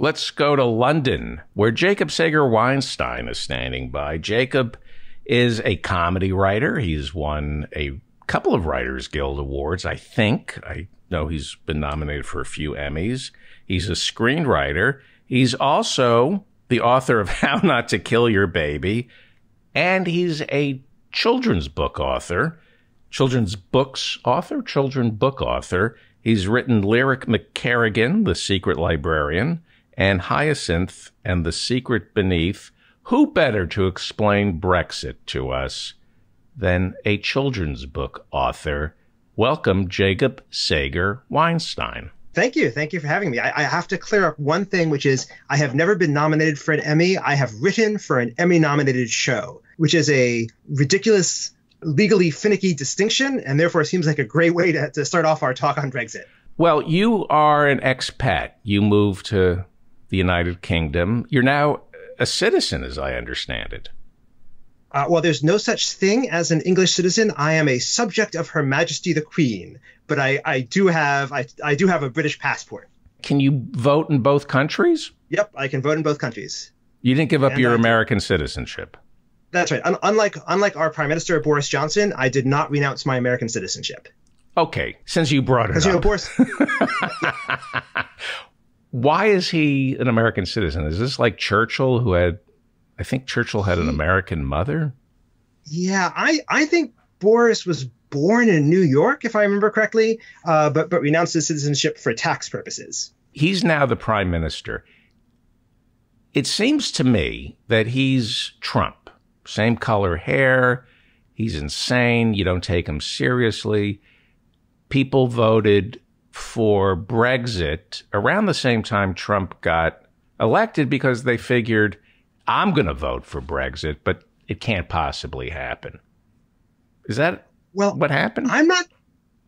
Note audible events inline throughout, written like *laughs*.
Let's go to London, where Jacob Sager Weinstein is standing by. Jacob is a comedy writer. He's won a couple of Writers Guild Awards, I think. I know he's been nominated for a few Emmys. He's a screenwriter. He's also the author of *laughs* How Not to Kill Your Baby, and he's a children's book author, children's books author, children book author. He's written Lyric McKerrigan, The Secret Librarian, and Hyacinth and the Secret Beneath. Who better to explain Brexit to us than a children's book author? Welcome, Jacob Sager Weinstein. Thank you. Thank you for having me. I, I, have to clear up one thing, which is I have never been nominated for an Emmy. I have written for an Emmy nominated show, which is a ridiculous, legally finicky distinction, and therefore seems like a great way to, to start off our talk on Brexit. Well, you are an expat. You moved to the United Kingdom. You're now a citizen, as I understand it. Uh, well, there's no such thing as an English citizen. I am a subject of Her Majesty the Queen, but I, I do have I, I do have a British passport. Can you vote in both countries? Yep, I can vote in both countries. You didn't give up and your I American citizenship. That's right. Un- unlike unlike our Prime Minister Boris Johnson, I did not renounce my American citizenship. Okay, since you brought it up, you know, Boris. *laughs* *laughs* Why is he an American citizen? Is this like Churchill, who had I think Churchill had an American mother. Yeah, I, I think Boris was born in New York, if I remember correctly, uh, but but renounced his citizenship for tax purposes. He's now the prime minister. It seems to me that he's Trump. Same color hair. He's insane. You don't take him seriously. People voted for Brexit around the same time Trump got elected because they figured I'm going to vote for Brexit, but it can't possibly happen. Is that well what happened? I'm not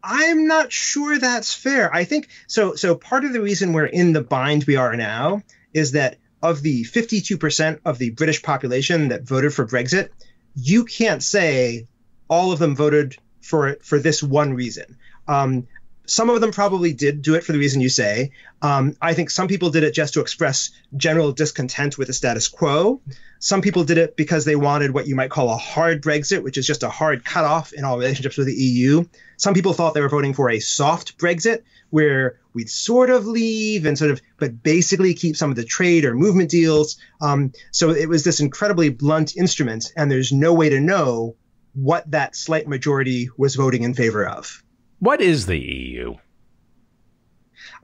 I'm not sure that's fair. I think so so part of the reason we're in the bind we are now is that of the 52% of the British population that voted for Brexit, you can't say all of them voted for it for this one reason. Um, some of them probably did do it for the reason you say. Um, I think some people did it just to express general discontent with the status quo. Some people did it because they wanted what you might call a hard Brexit, which is just a hard cutoff in all relationships with the EU. Some people thought they were voting for a soft Brexit, where we'd sort of leave and sort of, but basically keep some of the trade or movement deals. Um, so it was this incredibly blunt instrument, and there's no way to know what that slight majority was voting in favor of. What is the EU?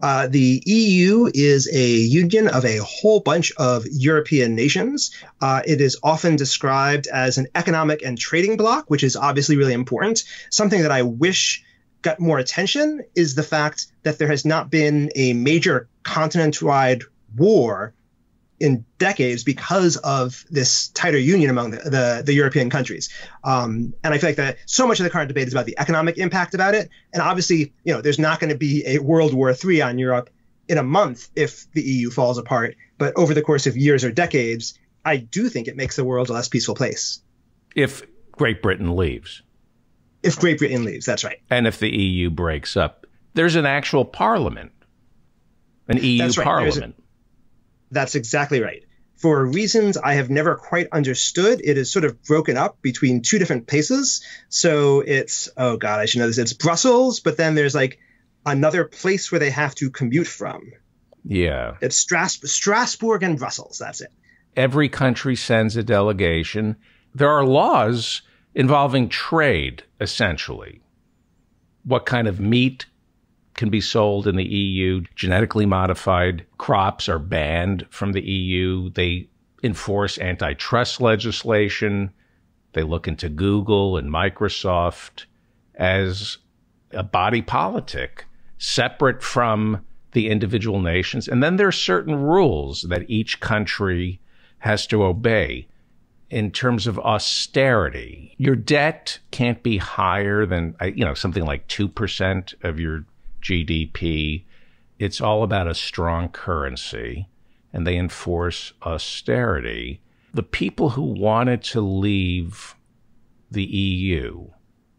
Uh, the EU is a union of a whole bunch of European nations. Uh, it is often described as an economic and trading bloc, which is obviously really important. Something that I wish got more attention is the fact that there has not been a major continent wide war in decades because of this tighter union among the, the, the European countries. Um, and I feel like that so much of the current debate is about the economic impact about it. And obviously, you know, there's not going to be a World War III on Europe in a month if the EU falls apart. But over the course of years or decades, I do think it makes the world a less peaceful place. If Great Britain leaves. If Great Britain leaves, that's right. And if the EU breaks up, there's an actual parliament, an EU right. parliament. That's exactly right. For reasons I have never quite understood, it is sort of broken up between two different places. So it's, oh God, I should know this. It's Brussels, but then there's like another place where they have to commute from. Yeah. It's Stras- Strasbourg and Brussels. That's it. Every country sends a delegation. There are laws involving trade, essentially. What kind of meat can be sold in the EU. Genetically modified crops are banned from the EU. They enforce antitrust legislation. They look into Google and Microsoft as a body politic separate from the individual nations. And then there are certain rules that each country has to obey in terms of austerity. Your debt can't be higher than, you know, something like 2% of your GDP. It's all about a strong currency, and they enforce austerity. The people who wanted to leave the EU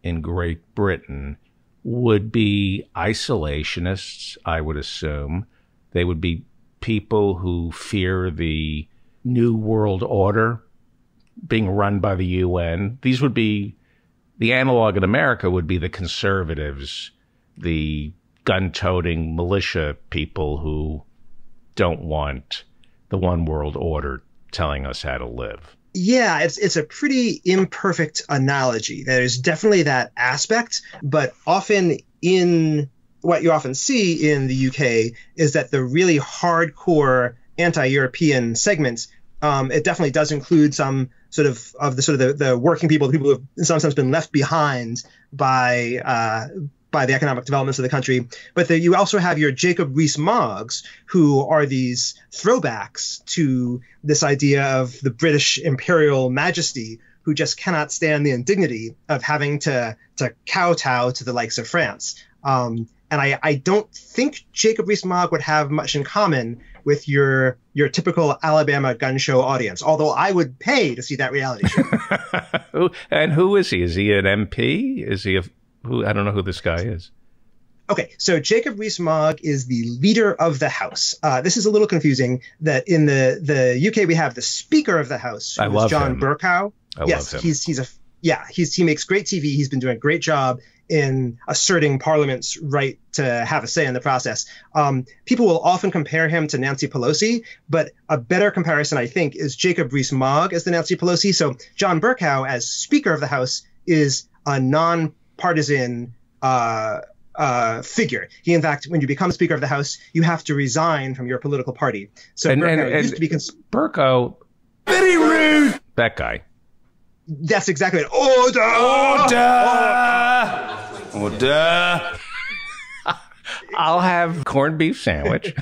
in Great Britain would be isolationists, I would assume. They would be people who fear the new world order being run by the UN. These would be the analog in America would be the conservatives, the gun toting militia people who don't want the one world order telling us how to live. Yeah, it's it's a pretty imperfect analogy. There's definitely that aspect, but often in what you often see in the UK is that the really hardcore anti-European segments, um, it definitely does include some sort of of the sort of the, the working people, the people who have in some sense been left behind by uh, by the economic developments of the country. But the, you also have your Jacob Rees-Moggs, who are these throwbacks to this idea of the British imperial majesty, who just cannot stand the indignity of having to to kowtow to the likes of France. Um, and I, I don't think Jacob Rees-Mogg would have much in common with your your typical Alabama gun show audience. Although I would pay to see that reality show. *laughs* and who is he? Is he an MP? Is he a who? I don't know who this guy is. Okay, so Jacob Rees-Mogg is the leader of the House. Uh, this is a little confusing. That in the the UK we have the Speaker of the House, I love John him. Bercow. I yes, love him. he's he's a yeah he's he makes great TV. He's been doing a great job in asserting Parliament's right to have a say in the process. Um, people will often compare him to Nancy Pelosi, but a better comparison, I think, is Jacob Rees-Mogg as the Nancy Pelosi. So John Bercow, as Speaker of the House, is a non-partisan. Uh, uh, figure. He, in fact, when you become Speaker of the House, you have to resign from your political party. So And- Bercow and- and- used to be. Cons- Bercow. Very rude. That guy. that's exactly it. Order! Order! Order! *laughs* I'll have corned beef sandwich.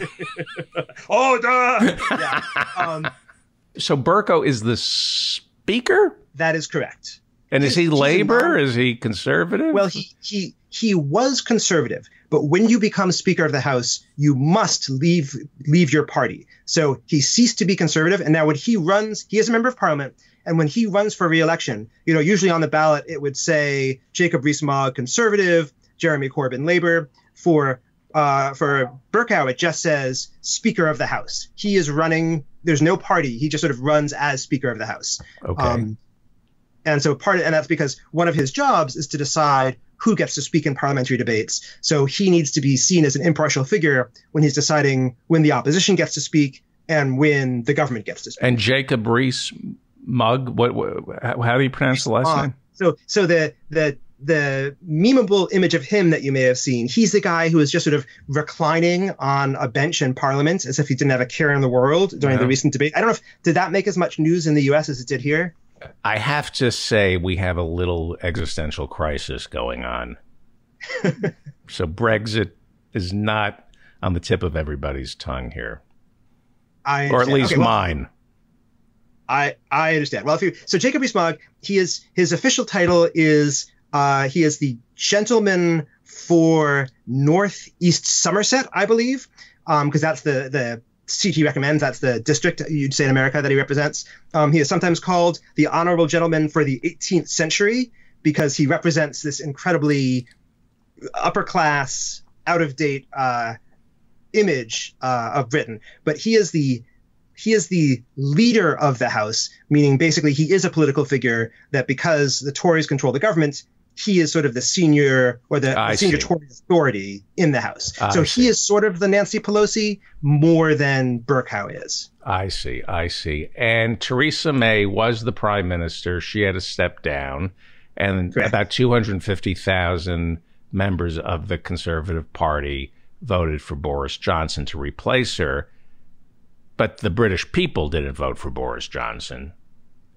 *laughs* Order! yeah. Um, *laughs* so Bercow is the speaker, that is correct. And is he He's- he's a labor? Is he conservative? Well, he he he was conservative, but when you become Speaker of the House, you must leave leave your party. So he ceased to be conservative, and now when he runs, he is a member of Parliament, and when he runs for re-election, you know, usually on the ballot it would say Jacob Rees-Mogg conservative, Jeremy Corbyn Labor. For uh, for Bercow, it just says Speaker of the House. He is running. There's no party. He just sort of runs as Speaker of the House. okay. Um, and so part of, and that's because one of his jobs is to decide who gets to speak in parliamentary debates. So he needs to be seen as an impartial figure when he's deciding when the opposition gets to speak and when the government gets to speak. and Jacob Reese Mug. What, what? How do you pronounce the last Uh, name? so so the the the memeable image of him that you may have seen, he's the guy who is just sort of reclining on a bench in Parliament as if he didn't have a care in the world during the recent debate. I don't know if did that make as much news in the U.S. as it did here. I have to say we have a little existential crisis going on. *laughs* so Brexit is not on the tip of everybody's tongue here, I or at least Okay, well, mine. I I understand. Well, if you so Jacob Rees-Mogg, he is his official title is uh, he is the gentleman for Northeast Somerset, I believe, because that's the the he recommends. That's the district you'd say in America that he represents. Um, he is sometimes called the Honorable Gentleman for the 18th Century because he represents this incredibly upper class, out of date uh, image uh, of Britain. But he is the he is the leader of the House, meaning basically he is a political figure that because the Tories control the government, he is sort of the senior or the, senior. Tory authority in the House. I so see. he is sort of the Nancy Pelosi more than Bercow is. I see, I see. And Theresa May was the prime minister. She had to step down, and Correct. about 250,000 members of the Conservative Party voted for Boris Johnson to replace her. But the British people didn't vote for Boris Johnson,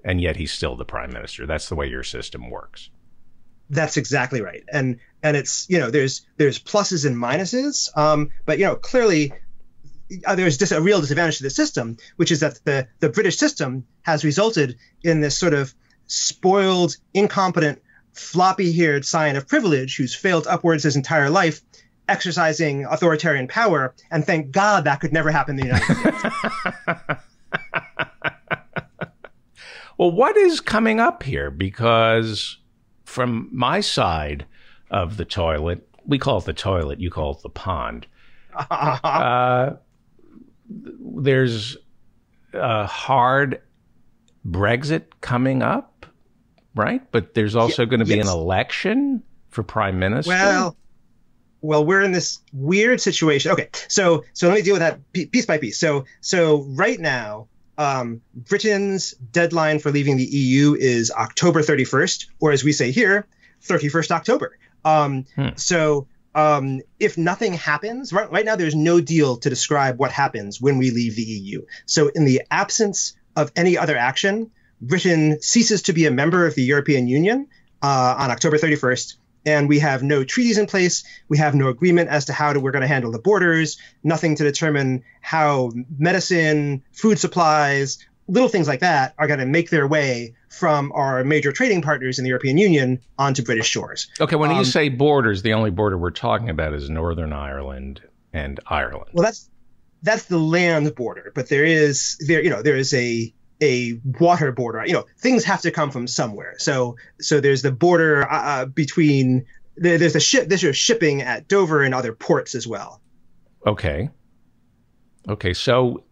and yet he's still the prime minister. That's the way your system works. That's exactly right. And and it's you know there's there's pluses and minuses, um, but you know clearly uh, there's just a real disadvantage to the system, which is that the the British system has resulted in this sort of spoiled, incompetent, floppy-haired scion of privilege who's failed upwards his entire life, exercising authoritarian power. And thank God that could never happen in the United States. *laughs* Well, what is coming up here? Because from my side of the toilet, we call it the toilet, you call it the pond. *laughs* Uh, there's a hard Brexit coming up, right? But there's also going to be yes. an election for prime minister. Well, well, we're in this weird situation. Okay, so so let me deal with that piece by piece. So so right now, um, Britain's deadline for leaving the EU is October 31st, or as we say here, 31st October. Um, hmm. So um, if nothing happens, right, right now there's no deal to describe what happens when we leave the EU. So in the absence of any other action, Britain ceases to be a member of the European Union uh, on October 31st and we have no treaties in place. We have no agreement as to how to, we're going to handle the borders, nothing to determine how medicine, food supplies, little things like that are going to make their way from our major trading partners in the European Union onto British shores. Okay, when um, you say borders, the only border we're talking about is Northern Ireland and Ireland. Well, that's that's the land border, but there is there you know there is a a water border. You know, things have to come from somewhere. So so there's the border uh, uh between there's the ship there's your shipping at Dover and other ports as well. Okay. Okay, so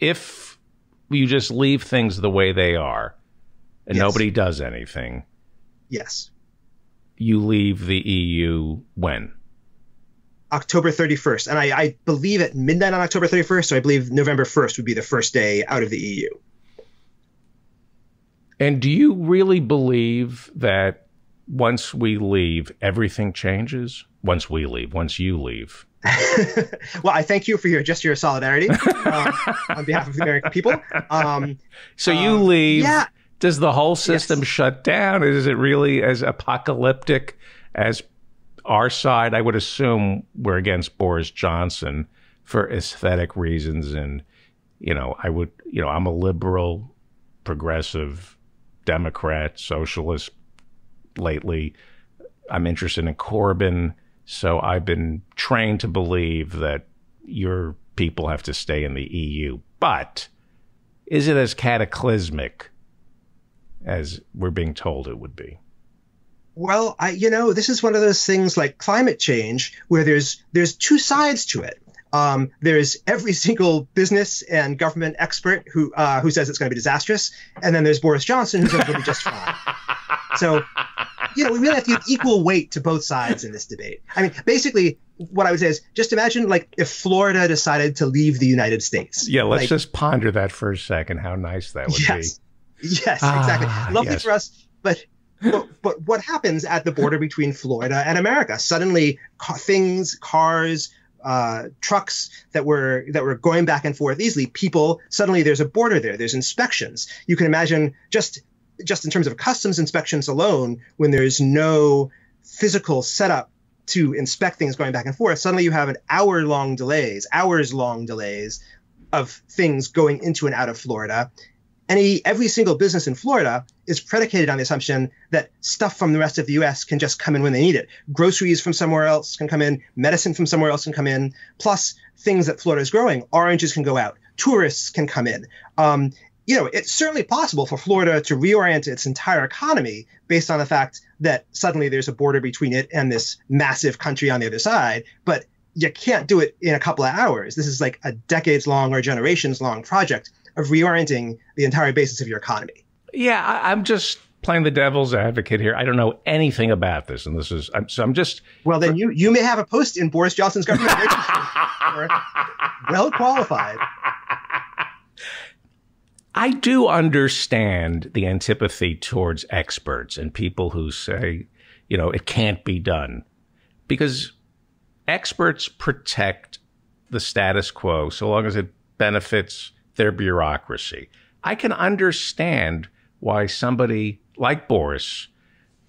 if you just leave things the way they are and yes. nobody does anything. Yes. You leave the EU when? October 31st. And I, I, believe at midnight on October 31st, so I believe November 1st would be the first day out of the EU. And do you really believe that once we leave, everything changes? Once we leave, once you leave? *laughs* well, I thank you for your just your solidarity um, on behalf of the American people. Um, so you um, leave. Yeah. Does the whole system yes. shut down? Is it really as apocalyptic as our side? I would assume we're against Boris Johnson for aesthetic reasons, and you know, I would, you know, I'm a liberal, progressive Democrat, socialist lately. I'm interested in Corbyn. So I've been trained to believe that your people have to stay in the EU. But is it as cataclysmic as we're being told it would be? Well, I, you know, this is one of those things like climate change where there's there's two sides to it. Um, there's every *laughs* single business and government expert who uh, who says it's going to be disastrous, and then there's Boris Johnson who says it'll be just fine. *laughs* So, you know, we really have to give equal weight to both sides in this debate. I mean, basically, what I would say is just imagine like if Florida decided to leave the United States. Yeah, let's like, just ponder that for a second. How nice that would yes, be. Yes, exactly. Ah, Lovely yes. for us, but but, but, what happens at the border between Florida and America? Suddenly, ca- things, cars, uh, trucks that were that were going back and forth easily. People suddenly there's a border there. There's inspections. You can imagine just just in terms of customs inspections alone, when there's no physical setup to inspect things going back and forth, suddenly you have an hour long delays, hours long delays of things going into and out of Florida any every single business in Florida is predicated on the assumption that stuff from the rest of the US can just come in when they need it. Groceries from somewhere else can come in, medicine from somewhere else can come in, plus things that Florida is growing. Oranges can go out, tourists can come in. Um, you know, it's certainly possible for Florida to reorient its entire economy based on the fact that suddenly there's a border between it and this massive country on the other side. But you can't do it in a couple of hours. This is like a decades long or generations long project of reorienting the entire basis of your economy. Yeah, I, am just playing the devil's advocate here. I don't know anything about this, and this is I'm, so I'm just. Well, then you you may have a post in Boris Johnson's government. well qualified. I do understand the antipathy towards experts and people who say, you know, it can't be done because experts protect the status quo so long as it benefits their bureaucracy. I can understand why somebody like Boris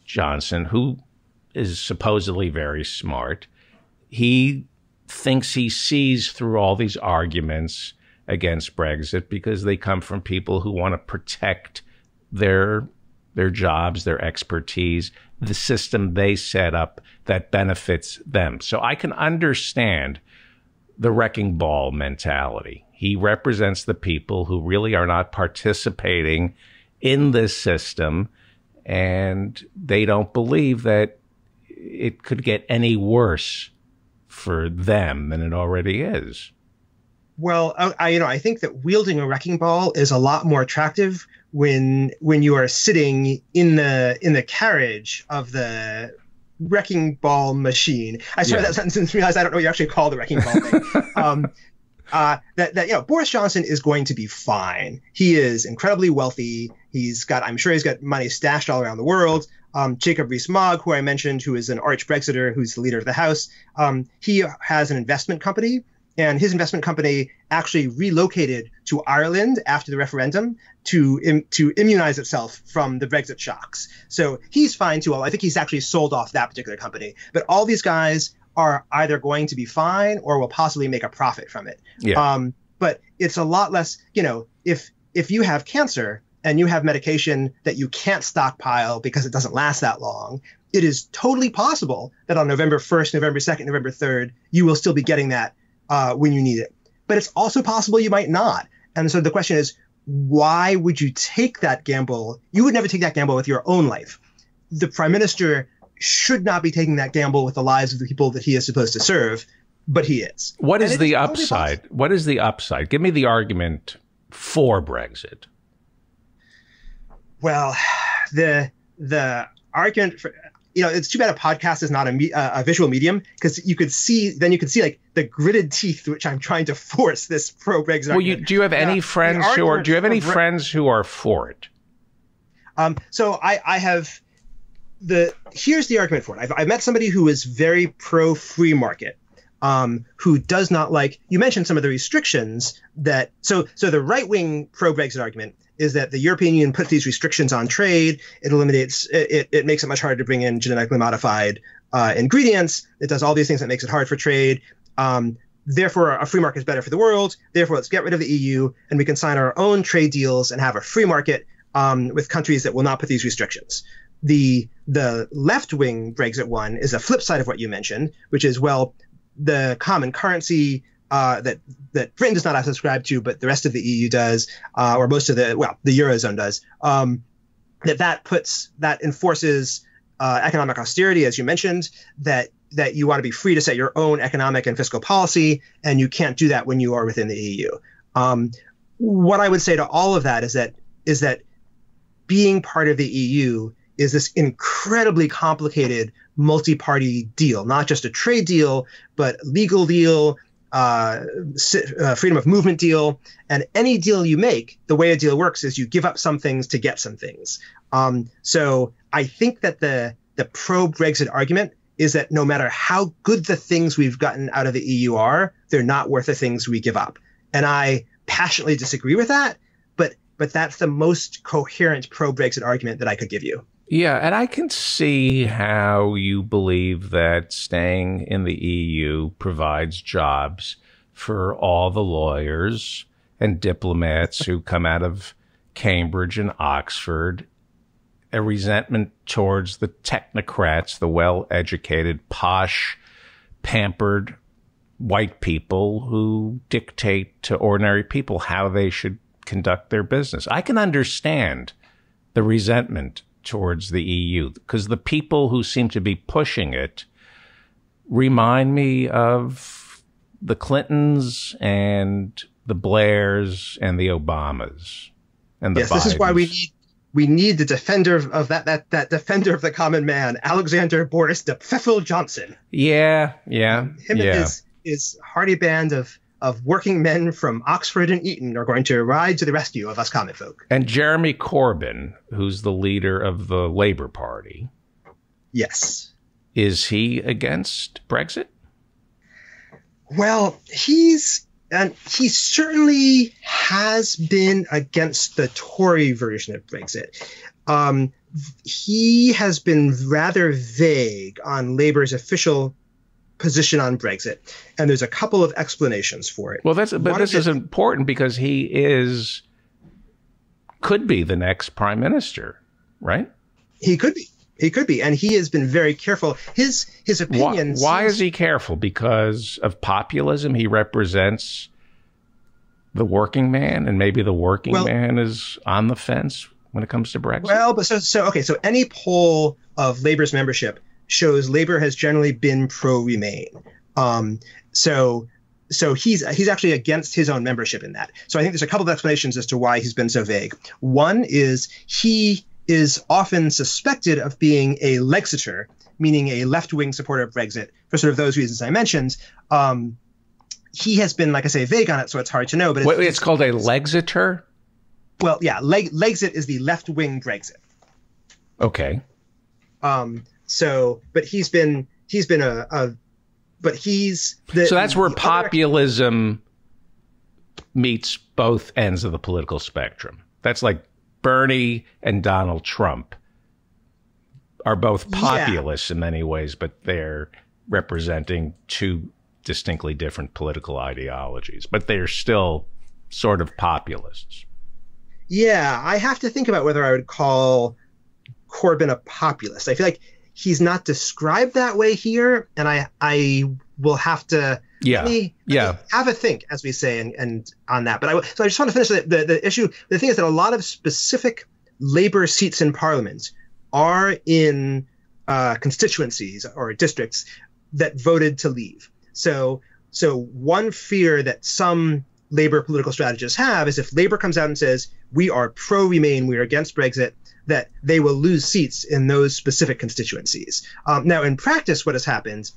Johnson, who is supposedly very smart, he thinks he sees through all these arguments against Brexit because they come from people who want to protect their their jobs, their expertise, the system they set up that benefits them. So I can understand the wrecking ball mentality. He represents the people who really are not participating in this system and they don't believe that it could get any worse for them than it already is. Well, I, you know, I think that wielding a wrecking ball is a lot more attractive when when you are sitting in the in the carriage of the wrecking ball machine. I started yeah. that sentence and realized I don't know what you actually call the wrecking ball thing. *laughs* um, uh, that that you know Boris Johnson is going to be fine. He is incredibly wealthy. He's got I'm sure he's got money stashed all around the world. Um, Jacob Rees-Mogg, who I mentioned, who is an arch Brexiter, who's the leader of the House, um, he has an investment company and his investment company actually relocated to Ireland after the referendum to Im- to immunize itself from the Brexit shocks. So he's fine too. Well, I think he's actually sold off that particular company. But all these guys are either going to be fine or will possibly make a profit from it. Yeah. Um, but it's a lot less. You know, if if you have cancer and you have medication that you can't stockpile because it doesn't last that long, it is totally possible that on November 1st, November 2nd, November 3rd, you will still be getting that uh, when you need it. But it's also possible you might not. And so the question is, why would you take that gamble? You would never take that gamble with your own life. The prime minister should not be taking that gamble with the lives of the people that he is supposed to serve, but he is. What is the upside? What is the upside? Give me the argument for Brexit. Well, the the argument for you know, it's too bad a podcast is not a, me- uh, a visual medium because you could see, then you could see like the gritted teeth which I'm trying to *laughs* force this pro Brexit. Well, you, do you have any friends who are? Do you have any friends who are for it? Um, so I, I have the here's the argument for it. I've, I've met somebody who is very pro free market, um, who does not like. You mentioned some of the restrictions that. So so the right wing pro Brexit argument is that the European Union puts these restrictions on trade. It eliminates, it, it makes it much harder to bring in genetically modified uh, ingredients. It does all these things that makes it hard for trade. Um, therefore, a free market is better for the world. Therefore, let's get rid of the EU and we can sign our own trade deals and have a free market um, with countries that will not put these restrictions. The the left wing Brexit one is a flip side of what you mentioned, which is well, the common currency uh, that that Britain does not subscribe to, but the rest of the EU does, uh, or most of the well, the eurozone does. Um, that that puts that enforces uh, economic austerity, as you mentioned. That that you want to be free to set your own economic and fiscal policy, and you can't do that when you are within the EU. Um, what I would say to all of that is that is that being part of the EU is this incredibly complicated multi-party deal, not just a trade deal, but legal deal, uh, uh, freedom of movement deal, and any deal you make, the way a deal works is you give up some things to get some things. Um, so I think that the the pro Brexit argument is that no matter how good the things we've gotten out of the EU are, they're not worth the things we give up. And I passionately disagree with that, but but that's the most coherent pro Brexit argument that I could give you. Yeah, and I can see how you believe that staying in the EU provides jobs for all the lawyers and diplomats who come out of Cambridge and Oxford, a resentment towards the technocrats, the well educated, posh, pampered white people who dictate to ordinary people how they should conduct their business. I can understand the resentment towards the EU because the people who seem to be pushing it remind me of the Clintons and the Blairs and the Obamas and the yes, Bidens. this is why we need we need the defender of that that that defender of the common man, Alexander Boris de Pfeffel Johnson. Yeah, yeah, him yeah. and his his hearty band of of working men from Oxford and Eton are going to ride to the rescue of us common folk. And Jeremy Corbyn, who's the leader of the Labour Party. Yes. Is he against Brexit? Well, he's and he certainly has been against the Tory version of Brexit. Um, he has been rather vague on Labour's official position on Brexit, and there's a couple of explanations for it. Well, that's but One this is it, important because he is could be the next prime minister, right? He could be. He could be, and he has been very careful. His his opinions. Why, why is he careful? Because of populism. He represents the working man, and maybe the working well, man is on the fence when it comes to Brexit. Well, but so so okay. So any poll of Labour's membership shows labor has generally been pro Remain. Um, so so he's he's actually against his own membership in that. So I think there's a couple of explanations as to why he's been so vague. One is he is often suspected of being a Lexiter, meaning a left-wing supporter of Brexit, for sort of those reasons I mentioned. Um, he has been, like I say, vague on it, so it's hard to know. But it's, it's called a Lexiter. Well, yeah, Leg- Lexit is the left-wing Brexit. Okay. Um. So, but he's been he's been a, a but he's the, so that's where populism meets both ends of the political spectrum. That's like Bernie and Donald Trump are both populists yeah. in many ways, but they're representing two distinctly different political ideologies, but they're still sort of populists. Yeah, I have to think about whether I would call Corbyn a populist. I feel like he's not described that way here, and I I will have to yeah me, yeah have a think as we say and, and on that. But I so I just want to finish the, the, the issue. The thing is that a lot of specific labor seats in Parliament are in uh, constituencies or districts that voted to leave. So so one fear that some labor political strategists have is if labor comes out and says we are pro remain we are against brexit that they will lose seats in those specific constituencies. Um, now, in practice, what has happened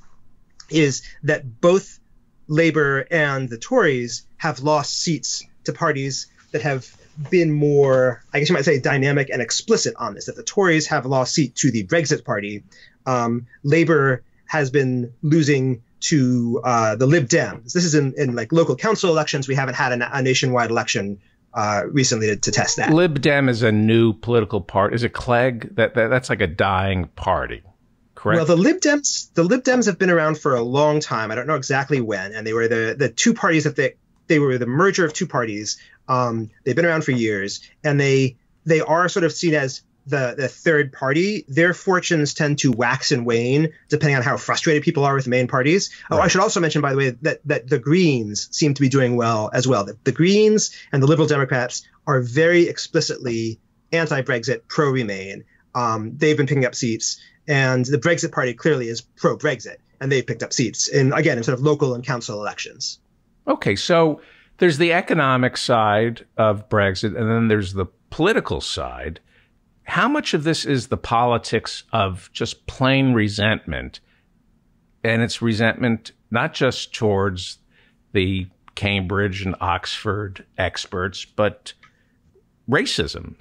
is that both Labour and the Tories have lost seats to parties that have been more, I guess you might say, dynamic and explicit on this. That the Tories have lost seat to the Brexit Party. Um, Labour has been losing to uh, the Lib Dems. This is in, in like local council elections. We haven't had a nationwide election uh, recently to, to, test that. Lib Dem is a new political party. Is it Clegg? That, that that's like a dying party, correct? Well, the Lib Dems the Lib Dems have been around for a long time. I don't know exactly when, and they were the the two parties that they they were the merger of two parties. Um, they've been around for years, and they they are sort of seen as the the third party, their fortunes tend to wax and wane depending on how frustrated people are with main parties. Right. Oh, I should also mention, by the way, that that the Greens seem to be doing well as well. The, the Greens and the Liberal Democrats are very explicitly anti-Brexit, pro-Remain. Um, they've been picking up seats, and the Brexit Party clearly is pro-Brexit, and they've picked up seats in again in sort of local and council elections. Okay, so there's the economic side of Brexit, and then there's the political side how much of this is the politics of just plain resentment? And it's resentment not just towards the Cambridge and Oxford experts, but racism.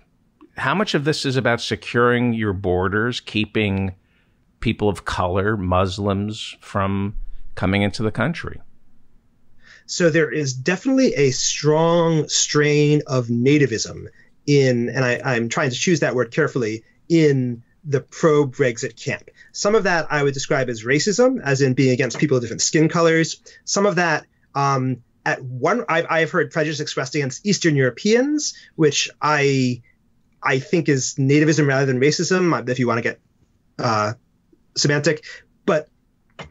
How much of this is about securing your borders, keeping people of color, Muslims, from coming into the country? So there is definitely a strong strain of nativism in, and I, I'm trying to choose that word carefully, in the pro Brexit camp. Some of that I would describe as racism, as in being against people of different skin colors. Some of that, um, at one, I've, I've heard prejudice expressed against Eastern Europeans, which I, I think is nativism rather than racism, if you want to get uh, semantic. But,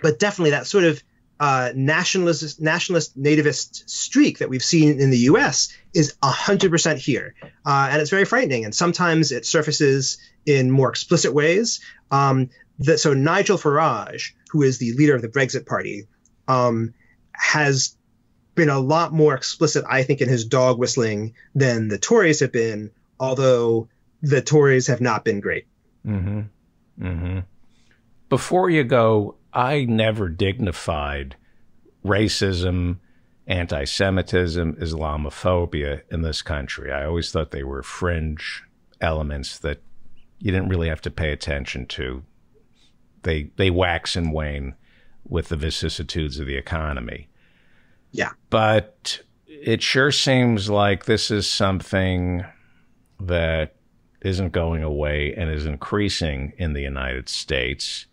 but definitely that sort of uh, nationalist, nationalist nativist streak that we've seen in the U.S. is 100% here, uh, and it's very frightening. And sometimes it surfaces in more explicit ways. Um, so Nigel Farage, who is the leader of the Brexit Party, um, has been a lot more explicit, I think, in his dog whistling than the Tories have been. Although the Tories have not been great. Mm-hmm. Mm-hmm. Before you go, I never dignified racism, anti Semitism, Islamophobia in this country. I always thought they were fringe elements that you didn't really have to pay attention to. They, they wax and wane with the vicissitudes of the economy. Yeah. But it sure seems like this is something that isn't going away and is increasing in the United States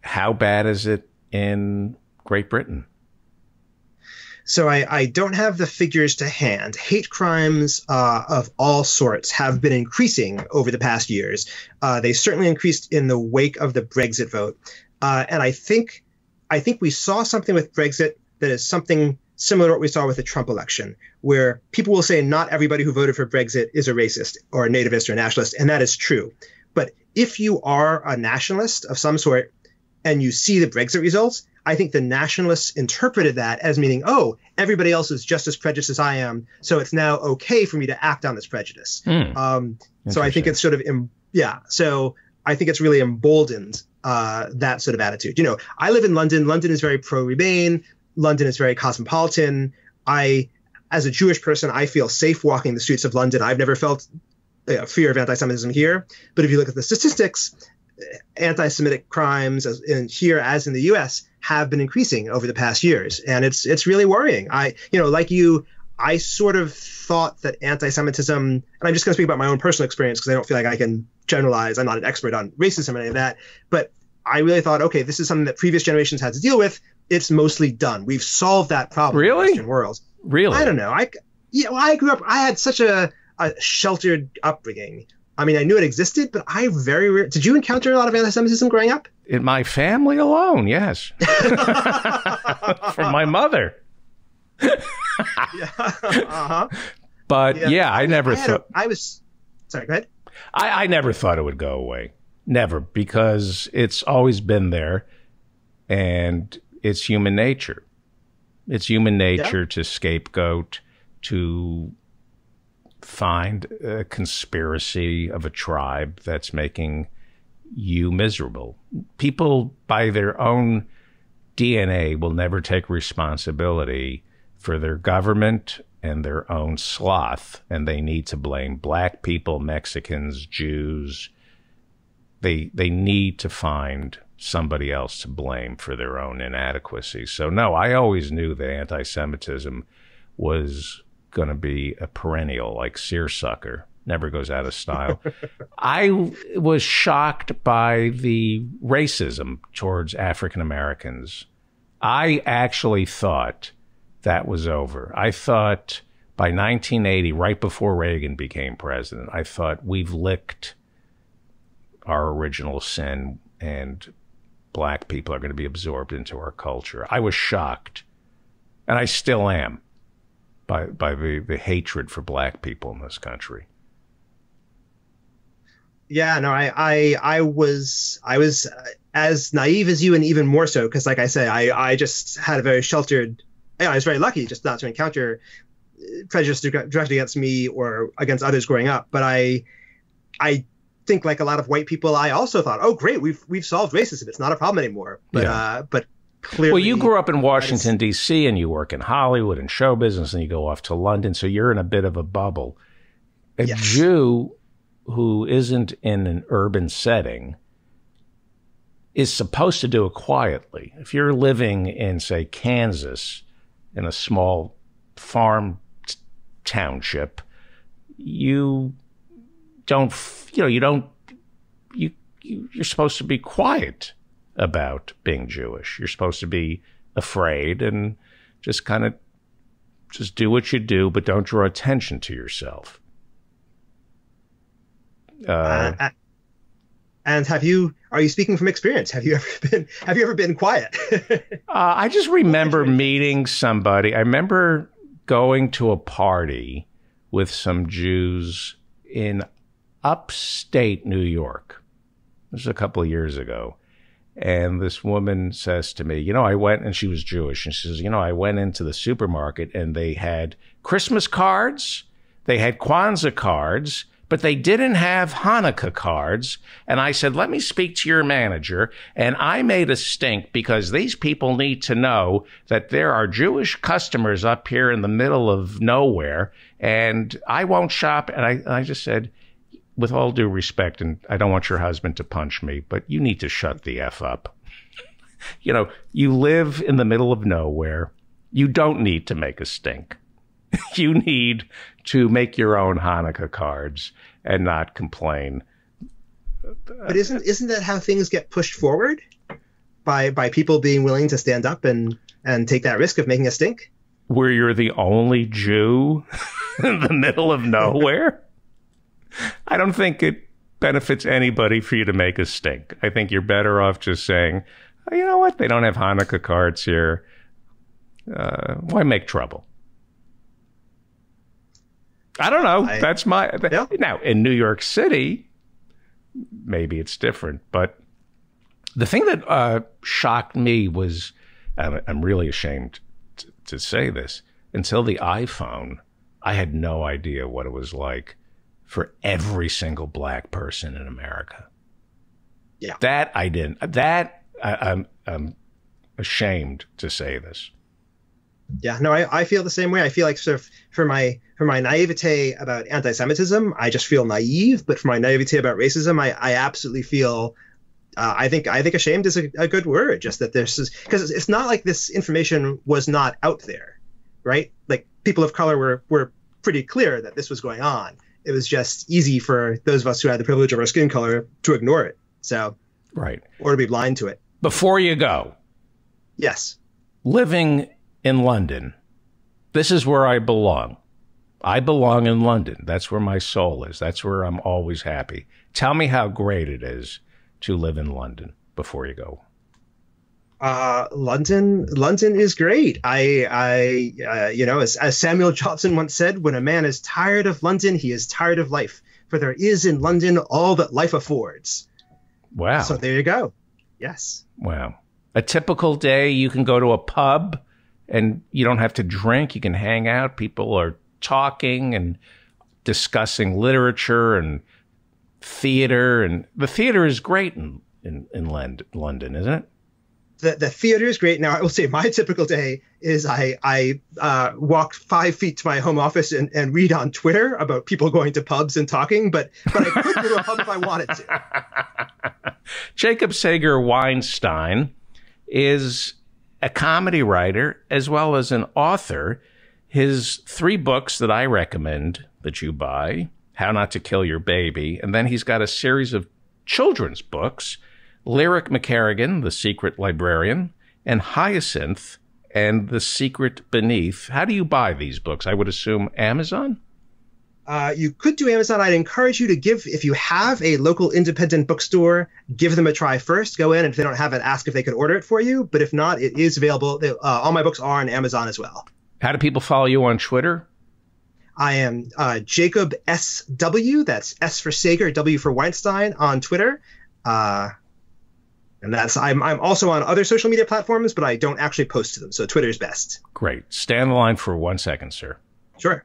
how bad is it in Great Britain? So I, I, don't have the figures to hand. Hate crimes uh, of all sorts have been increasing over the past years. Uh, they certainly increased in the wake of the Brexit vote, uh, and I think I think we saw something with Brexit that is something similar to what we saw with the Trump election, where people will say not everybody who voted for Brexit is a racist or a nativist or a nationalist, and that is true. But if you are a nationalist of some sort, and you see the Brexit results, I think the nationalists interpreted that as meaning, oh, everybody else is just as prejudiced as I am, so it's now okay for me to act on this prejudice. Hmm. Um, so I think it's sort of, em- yeah. So I think it's really emboldened uh, that sort of attitude. You know, I live in London. London is very pro Remain. London is very cosmopolitan. I, as a Jewish person, I feel safe walking the streets of London. I've never felt uh, fear of anti-Semitism here. But if you look at the statistics, anti-Semitic crimes as in here as in the U.S. have been increasing over the past years, and it's it's really worrying. I, you know, like you, I sort of thought that anti-Semitism, and I'm just going to speak about my own personal experience because I don't feel like I can generalize. I'm not an expert on racism or any of that, but I really thought, okay, this is something that previous generations had to deal with. It's mostly done. We've solved that problem Really? in the Western world. Really? I don't know. I yeah, well, I grew up. I had such a, a sheltered upbringing. I mean, I knew it existed, but I very rare. Did you encounter a lot of anti-Semitism growing up? In my family alone, yes. *laughs* *laughs* From my mother. Yeah. uh-huh. But yeah, I never I, had thought a, I was. Sorry. Go ahead. I, I never thought it would go away. Never, because it's always been there and it's human nature. It's human nature to scapegoat, to find a conspiracy of a tribe that's making you miserable. People, by their own DNA, will never take responsibility for their government and their own sloth, and they need to blame black people, Mexicans, Jews. They they need to find somebody else to blame for their own inadequacy. So no, I always knew that anti-Semitism was going to be a perennial, like seersucker, never goes out of style. *laughs* I was shocked by the racism towards African Americans. I actually thought that was over. I thought by 1980, right before Reagan became president, I thought we've licked our original sin and black people are going to be absorbed into our culture. I was shocked, and I still am, by, by the, the hatred for black people in this country. Yeah, no, I, I, I was, I was uh, as naive as you, and even more so, because, like I say, I, I just had a very sheltered. I was very lucky just not to encounter uh, prejudice directly against me or against others growing up. But I, I think, like a lot of white people, I also thought, oh, great, we've we've solved racism; it's not a problem anymore. But, Yeah. uh, but clearly, Well, you grew up in Washington, D.C., and you work in Hollywood and show business, and you go off to London, so you're in a bit of a bubble. A Yes. Jew who isn't in an urban setting is supposed to do it quietly. If you're living in, say, Kansas, in a small farm township, you don't, f- you know, you don't, you, you you're supposed to be quiet about being Jewish. You're supposed to be afraid and just kind of just do what you do, but don't draw attention to yourself. Uh, Uh, uh, and have you? Are you speaking from experience? Have you ever *laughs* been? Have you ever been quiet? *laughs* Uh, I just remember meeting somebody. I remember going to a party with some Jews in upstate New York. This was a couple of years ago. And this woman says to me, You know, I went, and she was Jewish, and she says, You know, I went into the supermarket and they had Christmas cards, they had Kwanzaa cards, but they didn't have Hanukkah cards. And I said, let me speak to your manager. And I made a stink because these people need to know that there are Jewish customers up here in the middle of nowhere and I won't shop. And I, I just said, with all due respect, and I don't want your husband to punch me, but you need to shut the F up. you know, you live in the middle of nowhere. You don't need to make a stink. *laughs* you need to make your own Hanukkah cards and not complain. but isn't isn't that how things get pushed forward by by people being willing to stand up and and take that risk of making a stink? Where you're the only Jew *laughs* in the middle of nowhere? I don't think it benefits anybody for you to make a stink. I think you're better off just saying, oh, you know what? They don't have Hanukkah cards here. Uh, why make trouble? I don't know. I- That's my. Yeah. Now, in New York City, maybe it's different. But the thing that uh, shocked me was I'm, I'm really ashamed to, to say this. Until the iPhone, I had no idea what it was like for every single black person in America. Yeah. That I didn't. That I, I'm, I'm ashamed to say this. Yeah, no, I, I feel the same way. I feel like sort of for my for my naivete about anti-Semitism, I just feel naive. But for my naivete about racism, I, I absolutely feel. Uh, I think I think ashamed is a, a good word. Just that this is because it's not like this information was not out there, right? Like people of color were were pretty clear that this was going on. It was just easy for those of us who had the privilege of our skin color to ignore it. So right, or to be blind to it. Before you go, yes, living in London. This is where I belong. I belong in London. That's where my soul is. That's where I'm always happy. Tell me how great it is to live in London before you go. Uh, London, London is great. I, I, uh, you know, as, as Samuel *laughs* Johnson once said, when a man is tired of London, he is tired of life. For there is in London all that life affords. Wow. So there you go. Yes. Wow. A typical day, you can go to a pub and you don't have to drink. You can hang out. People are talking and discussing literature and theater. And the theater is great in, in, in London, isn't it? The, the theater is great. Now, I will say my typical day is I, I uh, walk five feet to my home office and, and read on Twitter about people going to pubs and talking, but, but I could go to a pub if I wanted to. *laughs* Jacob Sager Weinstein is a comedy writer as well as an author. His three books that I recommend that you buy How Not to Kill Your Baby, and then he's got a series of children's books Lyric McKerrigan, The Secret Librarian, and Hyacinth and The Secret Beneath. How do you buy these books? I would assume Amazon? Uh, you could do Amazon. I'd encourage you to give, if you have a local independent bookstore, give them a try first. Go in, and if they don't have it, ask if they could order it for you. But if not, it is available. Uh, all my books are on Amazon as well. How do people follow you on Twitter? I am uh, Jacob S W. That's S for Sager, W for Weinstein on Twitter. Uh, and that's I'm I'm also on other social media platforms, but I don't actually post to them. So Twitter is best. Great. Stand the line for one second, sir. Sure.